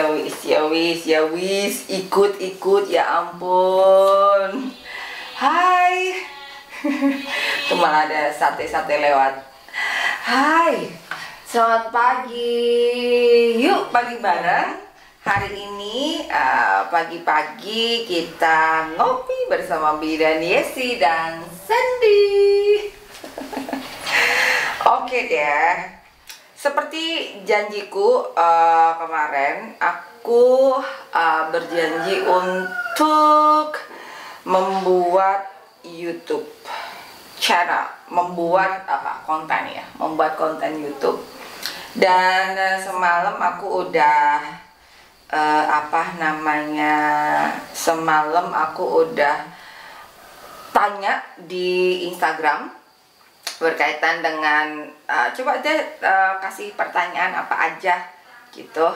wis ya wis ikut ikut ya ampun. Hai. Cuma ada sate-sate lewat. Hai. Selamat pagi. Yuk pagi bareng. Hari ini uh, pagi-pagi kita ngopi bersama Bi dan Yesi dan Sandy. Oke deh seperti janjiku uh, kemarin, aku uh, berjanji untuk membuat YouTube channel, membuat apa konten ya, membuat konten YouTube. Dan uh, semalam aku udah uh, apa namanya, semalam aku udah tanya di Instagram berkaitan dengan uh, coba deh uh, kasih pertanyaan apa aja gitu.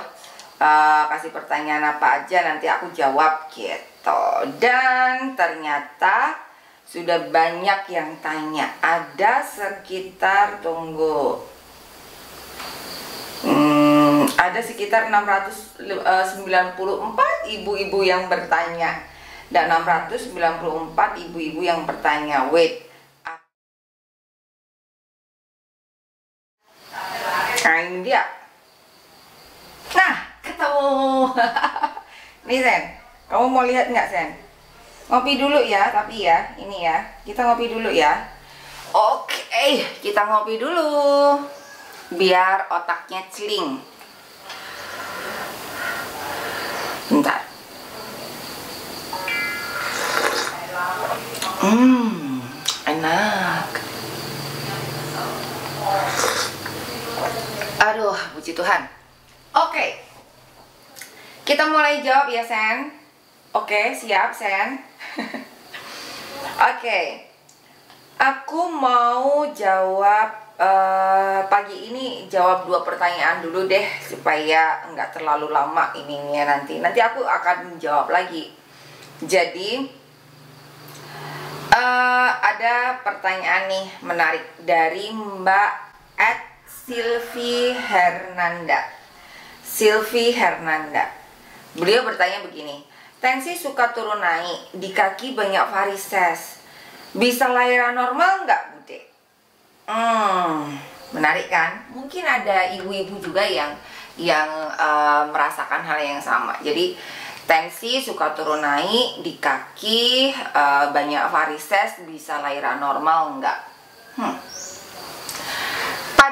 Uh, kasih pertanyaan apa aja nanti aku jawab gitu. Dan ternyata sudah banyak yang tanya. Ada sekitar tunggu. Hmm, ada sekitar 694 ibu-ibu yang bertanya. Dan 694 ibu-ibu yang bertanya wait dia. Nah ketemu. Nih Sen. Kamu mau lihat nggak Sen? Ngopi dulu ya tapi ya Ini ya. Kita ngopi dulu ya. Oke Kita ngopi dulu. Biar otaknya celing. Bentar. Hmm Enak Aduh, puji Tuhan. Oke. Kita mulai jawab ya, Sen. Oke, siap, Sen. Oke. Aku mau jawab uh, pagi ini jawab dua pertanyaan dulu deh supaya nggak terlalu lama ininya nanti. Nanti aku akan jawab lagi. Jadi uh, ada pertanyaan nih menarik dari Mbak Ed Silvi Hernanda. Silvi Hernanda. Beliau bertanya begini, tensi suka turun naik, di kaki banyak varises. Bisa lahiran normal nggak, Bude? Hmm, menarik kan? Mungkin ada ibu-ibu juga yang yang uh, merasakan hal yang sama. Jadi tensi suka turun naik di kaki, uh, banyak varises, bisa lahiran normal nggak? Hmm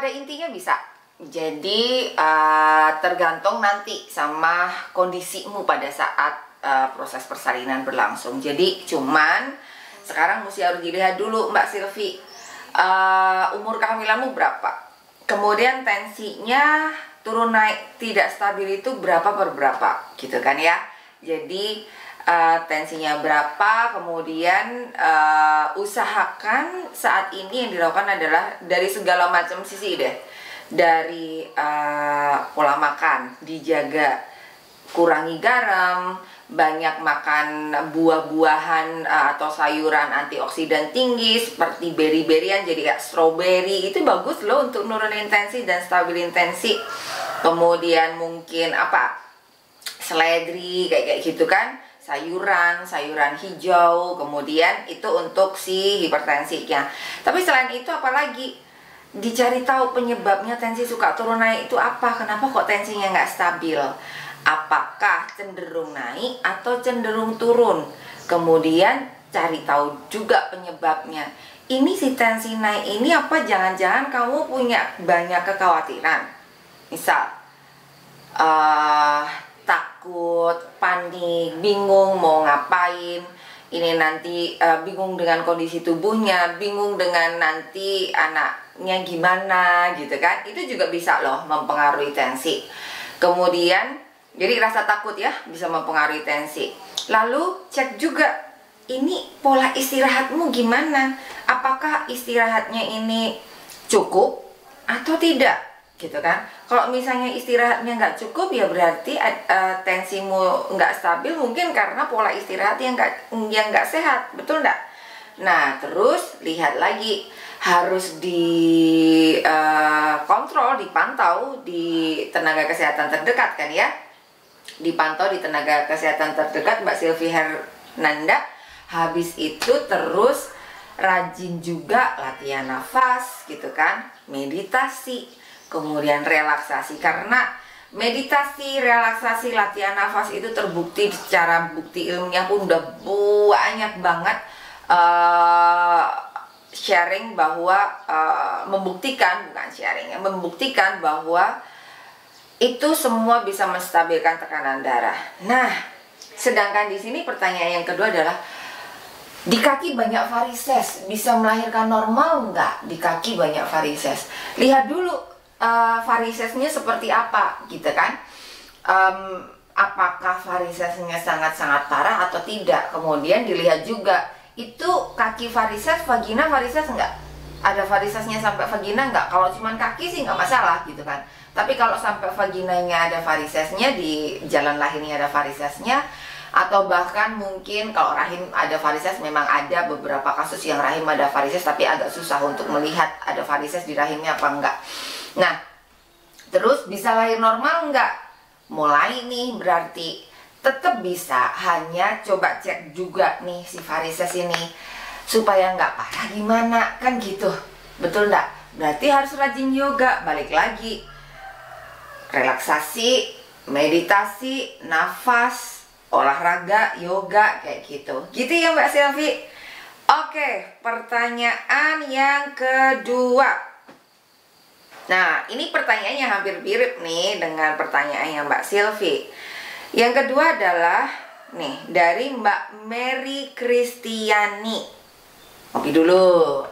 pada intinya bisa. Jadi uh, tergantung nanti sama kondisimu pada saat uh, proses persalinan berlangsung. Jadi cuman sekarang mesti harus dilihat dulu Mbak Silvi uh, umur kehamilanmu berapa. Kemudian tensinya turun naik tidak stabil itu berapa per berapa gitu kan ya. Jadi uh, tensinya berapa, kemudian uh, usahakan saat ini yang dilakukan adalah dari segala macam sisi deh, dari uh, pola makan dijaga, kurangi garam, banyak makan buah-buahan atau sayuran antioksidan tinggi seperti berry-berryan jadi kayak strawberry itu bagus loh untuk nurunin tensi dan stabil tensi. Kemudian mungkin apa? seledri kayak kayak gitu kan sayuran, sayuran hijau, kemudian itu untuk si hipertensinya. Tapi selain itu apalagi dicari tahu penyebabnya tensi suka turun naik itu apa? Kenapa kok tensinya nggak stabil? Apakah cenderung naik atau cenderung turun? Kemudian cari tahu juga penyebabnya. Ini si tensi naik ini apa jangan-jangan kamu punya banyak kekhawatiran? Misal, uh, takut, panik, bingung mau ngapain. Ini nanti uh, bingung dengan kondisi tubuhnya, bingung dengan nanti anaknya gimana gitu kan. Itu juga bisa loh mempengaruhi tensi. Kemudian jadi rasa takut ya bisa mempengaruhi tensi. Lalu cek juga ini pola istirahatmu gimana? Apakah istirahatnya ini cukup atau tidak? Gitu kan? Kalau misalnya istirahatnya nggak cukup ya berarti uh, tensimu nggak stabil mungkin karena pola istirahat yang nggak yang nggak sehat. Betul nggak? Nah terus lihat lagi. Harus di uh, kontrol dipantau di tenaga kesehatan terdekat kan ya? Dipantau di tenaga kesehatan terdekat Mbak Silvi Hernanda. Habis itu terus rajin juga latihan nafas gitu kan? Meditasi kemudian relaksasi karena meditasi relaksasi latihan nafas itu terbukti secara bukti ilmiah pun udah banyak banget uh, sharing bahwa uh, membuktikan bukan sharing ya membuktikan bahwa itu semua bisa menstabilkan tekanan darah. Nah, sedangkan di sini pertanyaan yang kedua adalah di kaki banyak varises bisa melahirkan normal nggak? Di kaki banyak varises. Lihat dulu uh, varisesnya seperti apa, gitu kan? Um, apakah varisesnya sangat-sangat parah atau tidak? Kemudian dilihat juga itu kaki varises, vagina varises nggak? Ada varisesnya sampai vagina nggak? Kalau cuma kaki sih nggak masalah, gitu kan? Tapi kalau sampai vaginanya ada varisesnya di jalan lahirnya ada varisesnya atau bahkan mungkin kalau rahim ada varises memang ada beberapa kasus yang rahim ada varises tapi agak susah untuk melihat ada varises di rahimnya apa enggak. Nah, terus bisa lahir normal enggak? Mulai nih berarti tetap bisa hanya coba cek juga nih si varises ini supaya nggak parah gimana kan gitu betul enggak berarti harus rajin yoga balik lagi relaksasi, meditasi, nafas, olahraga, yoga kayak gitu. Gitu ya Mbak Silvi. Oke, pertanyaan yang kedua. Nah, ini pertanyaan yang hampir mirip nih dengan pertanyaan yang Mbak Silvi. Yang kedua adalah nih dari Mbak Mary Kristiani. Kopi dulu.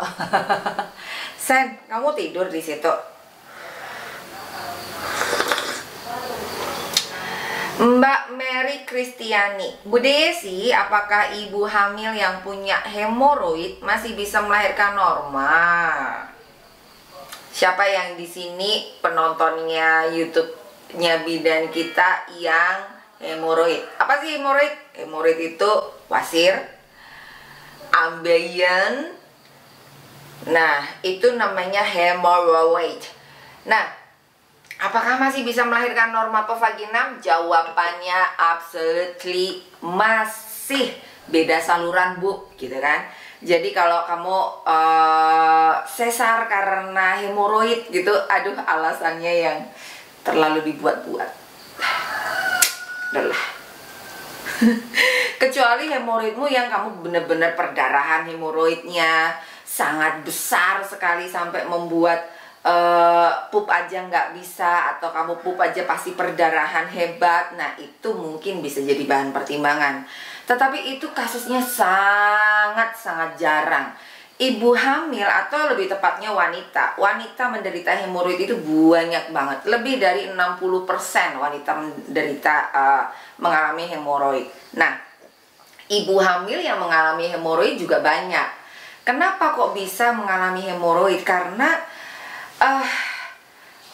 Sen, kamu tidur di situ. Mbak Mary Kristiani Bu Desi, apakah ibu hamil yang punya hemoroid masih bisa melahirkan normal? Siapa yang di sini penontonnya YouTube-nya bidan kita yang hemoroid? Apa sih hemoroid? Hemoroid itu wasir, ambeien. Nah, itu namanya hemoroid. Nah, Apakah masih bisa melahirkan norma vagina? Jawabannya absolutely masih beda saluran bu, gitu kan? Jadi kalau kamu uh, sesar karena hemoroid gitu, aduh alasannya yang terlalu dibuat-buat. Adalah. Kecuali hemoroidmu yang kamu benar-benar perdarahan hemoroidnya sangat besar sekali sampai membuat uh, pup aja nggak bisa atau kamu pup aja pasti perdarahan hebat nah itu mungkin bisa jadi bahan pertimbangan tetapi itu kasusnya sangat sangat jarang. Ibu hamil atau lebih tepatnya wanita wanita menderita hemoroid itu banyak banget. Lebih dari 60% wanita menderita uh, mengalami hemoroid. Nah ibu hamil yang mengalami hemoroid juga banyak. Kenapa kok bisa mengalami hemoroid? Karena uh,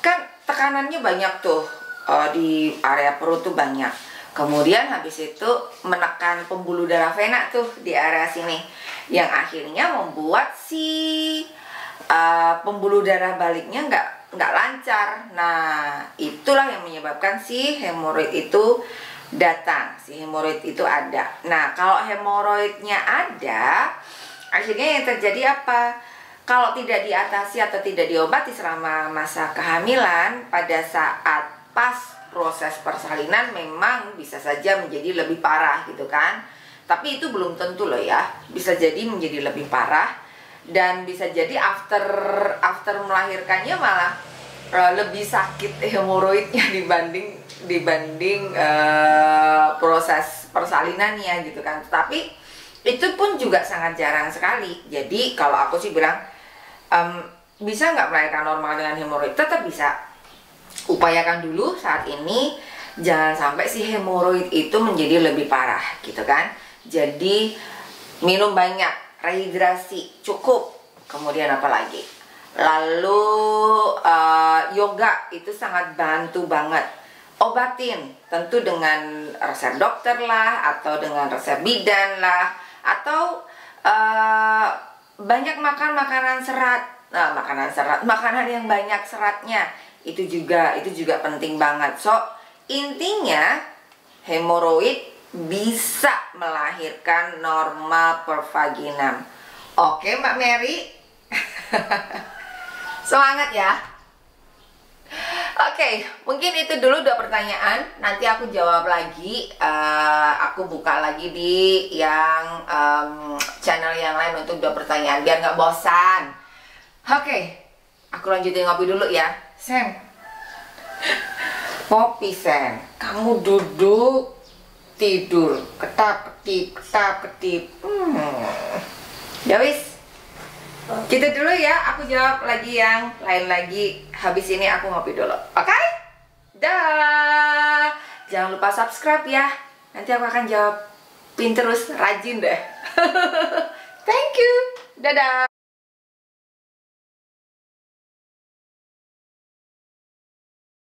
kan tekanannya banyak tuh uh, di area perut tuh banyak kemudian habis itu menekan pembuluh darah vena tuh di area sini. Yang akhirnya membuat si uh, pembuluh darah baliknya nggak nggak lancar. Nah itulah yang menyebabkan si hemoroid itu datang. Si hemoroid itu ada. Nah kalau hemoroidnya ada akhirnya yang terjadi apa? Kalau tidak diatasi atau tidak diobati selama masa kehamilan pada saat pas proses persalinan memang bisa saja menjadi lebih parah gitu kan. Tapi itu belum tentu loh ya. Bisa jadi menjadi lebih parah. Dan bisa jadi after after melahirkannya malah uh, lebih sakit hemoroidnya dibanding dibanding uh, proses persalinannya gitu kan. Tapi itu pun juga sangat jarang sekali. Jadi kalau aku sih bilang um, bisa nggak melahirkan normal dengan hemoroid? Tetap bisa. Upayakan dulu saat ini jangan sampai si hemoroid itu menjadi lebih parah gitu kan. Jadi minum banyak, rehidrasi cukup. Kemudian apa lagi? Lalu uh, yoga itu sangat bantu banget. Obatin tentu dengan resep dokter lah atau dengan resep bidan lah atau uh, banyak makan makanan serat nah makanan serat makanan yang banyak seratnya itu juga itu juga penting banget so intinya hemoroid bisa melahirkan normal per vaginam. Oke, Mbak Mary. Semangat ya. Oke, mungkin itu dulu dua pertanyaan. Nanti aku jawab lagi. Uh, aku buka lagi di yang um, channel yang lain untuk dua pertanyaan biar nggak bosan. Oke, aku lanjutin ngopi dulu ya. Sen, kopi Sen. Kamu duduk tidur ketap ketip ketap ketip. Hmm. Ya wis. Gitu dulu ya, aku jawab lagi yang lain lagi Habis ini aku ngopi dulu, oke? Okay? Dah Jangan lupa subscribe ya Nanti aku akan jawab terus, rajin deh Thank you, dadah